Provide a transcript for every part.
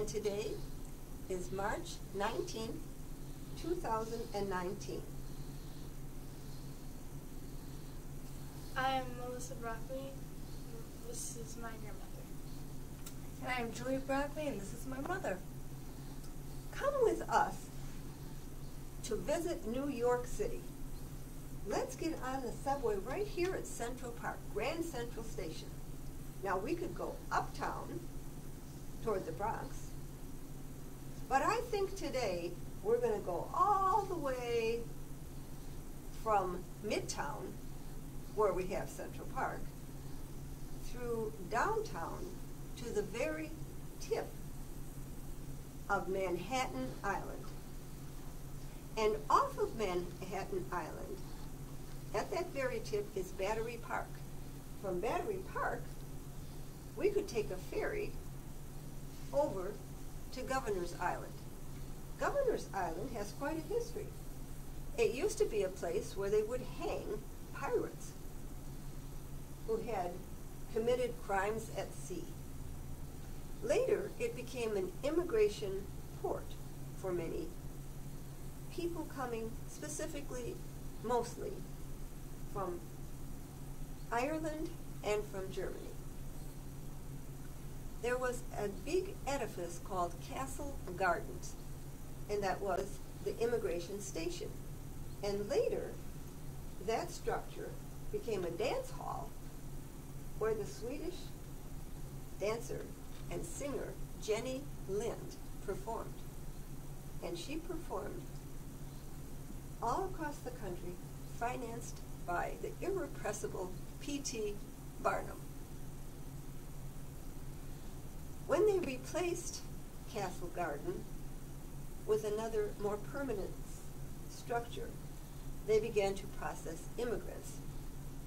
and today is March 19, 2019. I'm Melissa Broccoli. This is my grandmother. And I'm Julie Broccoli, and this is my mother. Come with us to visit New York City. Let's get on the subway right here at Central Park, Grand Central Station. Now we could go uptown toward the Bronx, but I think today we're going to go all the way from Midtown, where we have Central Park, through downtown to the very tip of Manhattan Island. And off of Manhattan Island, at that very tip, is Battery Park. From Battery Park, we could take a ferry over to Governor's Island. Governor's Island has quite a history. It used to be a place where they would hang pirates who had committed crimes at sea. Later, it became an immigration port for many people coming specifically, mostly, from Ireland and from Germany. There was a big edifice called Castle Gardens, and that was the immigration station. And later, that structure became a dance hall where the Swedish dancer and singer Jenny Lind performed. And she performed all across the country, financed by the irrepressible P.T. Barnum. When they replaced Castle Garden with another more permanent structure, they began to process immigrants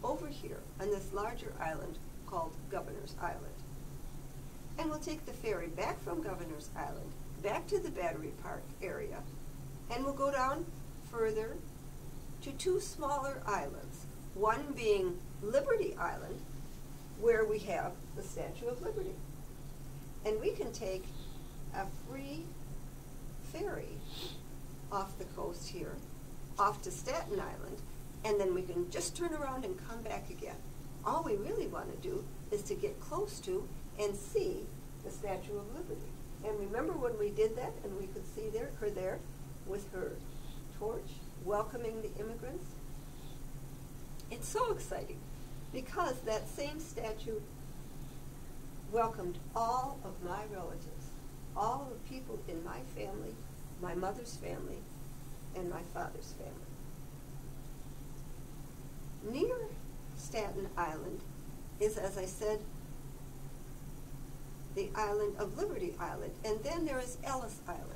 over here on this larger island called Governor's Island. And we'll take the ferry back from Governor's Island, back to the Battery Park area, and we'll go down further to two smaller islands, one being Liberty Island, where we have the Statue of Liberty. And we can take a free ferry off the coast here, off to Staten Island, and then we can just turn around and come back again. All we really want to do is to get close to and see the Statue of Liberty. And remember when we did that and we could see there, her there with her torch welcoming the immigrants? It's so exciting because that same statue welcomed all of my relatives, all of the people in my family, my mother's family, and my father's family. Near Staten Island is, as I said, the island of Liberty Island, and then there is Ellis Island.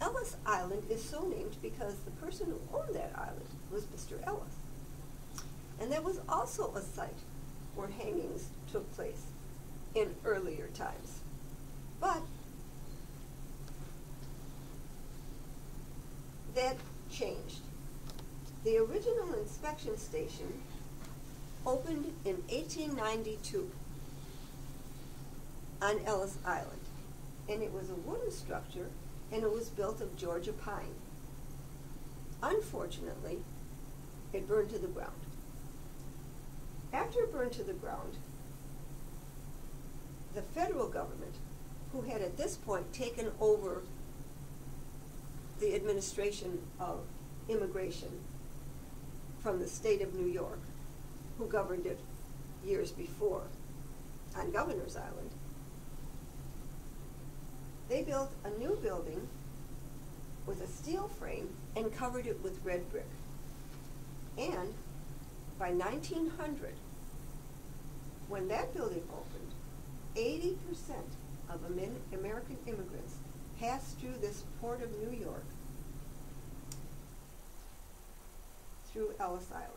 Ellis Island is so named because the person who owned that island was Mr. Ellis. And there was also a site where hangings took place in earlier times. But that changed. The original inspection station opened in 1892 on Ellis Island. And it was a wooden structure and it was built of Georgia pine. Unfortunately, it burned to the ground. After it burned to the ground, the federal government, who had at this point taken over the administration of immigration from the state of New York, who governed it years before on Governor's Island, they built a new building with a steel frame and covered it with red brick. And by 1900, when that building opened, 80% of American immigrants passed through this port of New York through Ellis Island.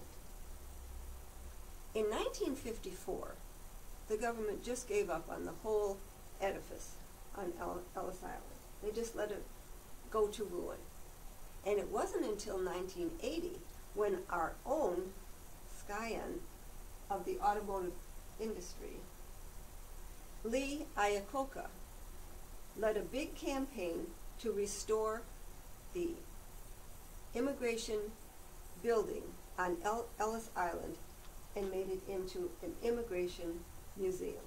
In 1954, the government just gave up on the whole edifice on Ellis Island. They just let it go to ruin. And it wasn't until 1980 when our own scion of the automotive industry, Lee Iacocca, led a big campaign to restore the immigration building on El- Ellis Island and made it into an immigration museum.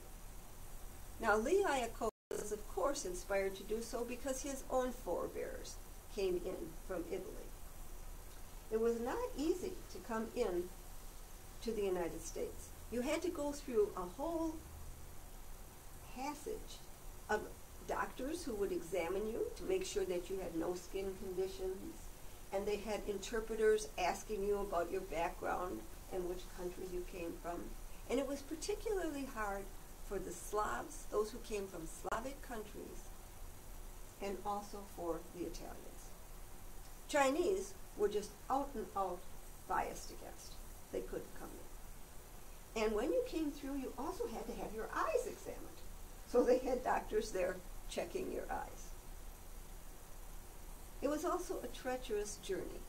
Now, Lee Iacocca was, of course, inspired to do so because his own forebears came in from Italy. It was not easy to come in to the United States. You had to go through a whole passage of doctors who would examine you to make sure that you had no skin conditions, and they had interpreters asking you about your background and which country you came from. And it was particularly hard for the Slavs, those who came from Slavic countries, and also for the Italians. Chinese were just out and out biased against. They couldn't come in. And when you came through, you also had to have your eyes examined. So they had doctors there checking your eyes. It was also a treacherous journey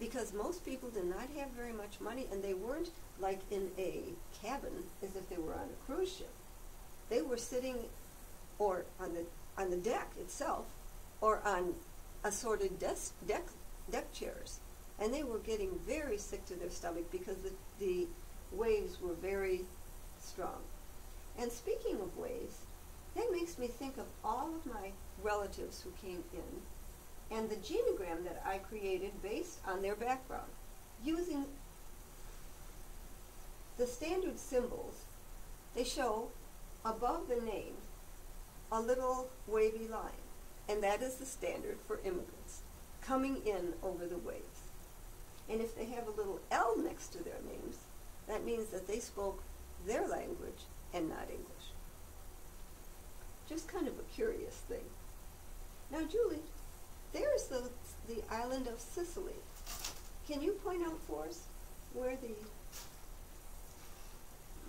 because most people did not have very much money and they weren't like in a cabin as if they were on a cruise ship. They were sitting or on the on the deck itself or on assorted desk, deck deck chairs. And they were getting very sick to their stomach because the, the waves were very strong. And speaking of waves, that makes me think of all of my relatives who came in and the genogram that I created based on their background, using the standard symbols. They show above the name a little wavy line, and that is the standard for immigrants coming in over the waves. And if they have a little L next to their names, that means that they spoke their language and not English. Just kind of a curious thing. Now, Julie, there's the, the island of Sicily. Can you point out for us where the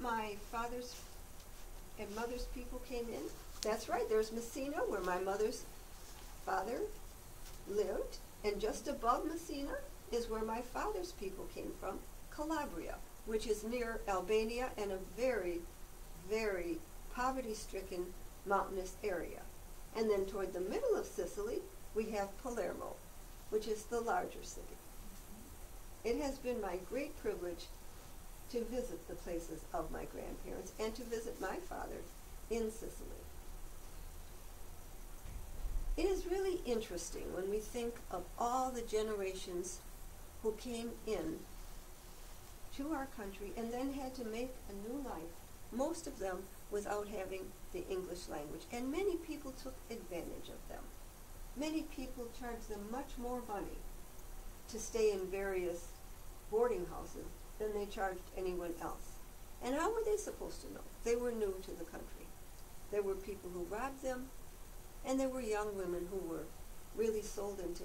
my father's and mother's people came in? That's right, there's Messina, where my mother's father lived, and just above Messina is where my father's people came from, Calabria, which is near Albania and a very, very poverty-stricken mountainous area. And then toward the middle of Sicily, we have Palermo, which is the larger city. It has been my great privilege to visit the places of my grandparents and to visit my father in Sicily. It is really interesting when we think of all the generations who came in to our country and then had to make a new life, most of them without having the English language. And many people took advantage of them. Many people charged them much more money to stay in various boarding houses than they charged anyone else. And how were they supposed to know? They were new to the country. There were people who robbed them, and there were young women who were really sold into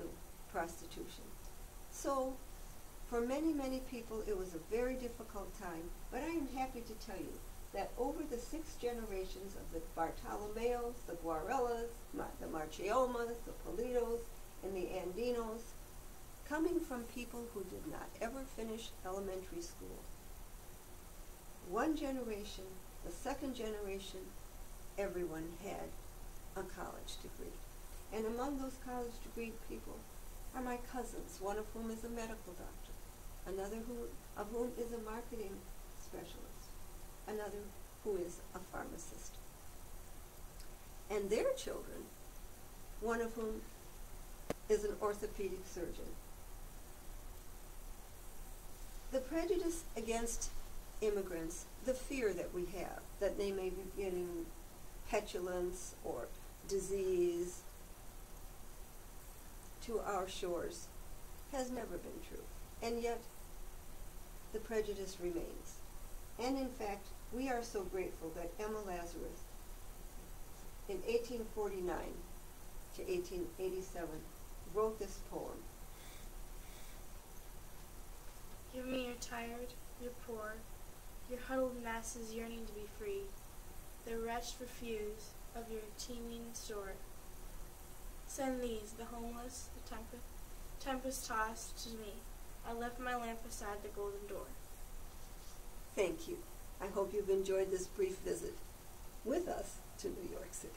prostitution. So, for many, many people, it was a very difficult time, but I am happy to tell you that over the six generations of the Bartolomeos, the Guarellas, the Marchiomas, the Politos, and the Andinos, coming from people who did not ever finish elementary school. One generation, the second generation, everyone had a college degree. And among those college degree people are my cousins, one of whom is a medical doctor, another who, of whom is a marketing specialist, another who is a pharmacist. And their children, one of whom is an orthopedic surgeon. The prejudice against immigrants, the fear that we have that they may be getting petulance or disease to our shores has never been true. And yet, the prejudice remains. And in fact, we are so grateful that Emma Lazarus, in 1849 to 1887, wrote this poem. Give me you're tired, you're poor, your huddled masses yearning to be free, the wretched refuse of your teeming store. Send these, the homeless, the tempest, tempest tossed, to me. I left my lamp beside the golden door. Thank you. I hope you've enjoyed this brief visit with us to New York City.